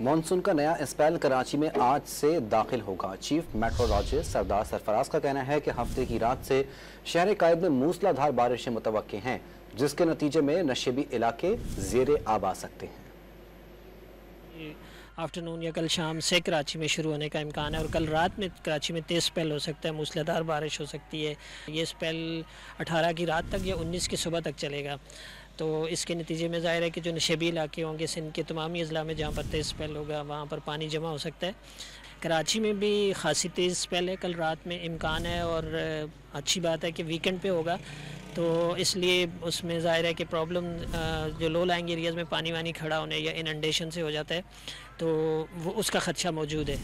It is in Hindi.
मानसून का नया स्पेल कराची में आज से दाखिल होगा। चीफ मेट्रोलॉजिस्ट सरदार सरफराज का कहना है कि हफ़्ते की रात से शहर कायद में मूसलाधार बारिशें मुतव हैं, जिसके नतीजे में नशेबी इलाके जेर आब आ सकते हैं। आफ्टरनून या कल शाम से कराची में शुरू होने का इम्कान है और कल रात में कराची में तेज़ स्पेल हो सकता है, मूसलाधार बारिश हो सकती है। ये स्पेल 18 की रात तक या 19 की सुबह तक चलेगा। तो इसके नतीजे में ज़ाहिर है कि जो नशेबी इलाके होंगे, सिंध के तमाम अज़ला में जहाँ पर तेज़ स्पेल होगा, वहाँ पर पानी जमा हो सकता है। कराची में भी खासी तेज़ स्पेल है। कल रात में इम्कान है और अच्छी बात है कि वीकेंड पे होगा। तो इसलिए उसमें ज़ाहिर है कि प्रॉब्लम जो लो लाइंग एरियाज़ में पानी वानी खड़ा होने या इनंडेशन से हो जाता है तो वो उसका ख़दशा मौजूद है।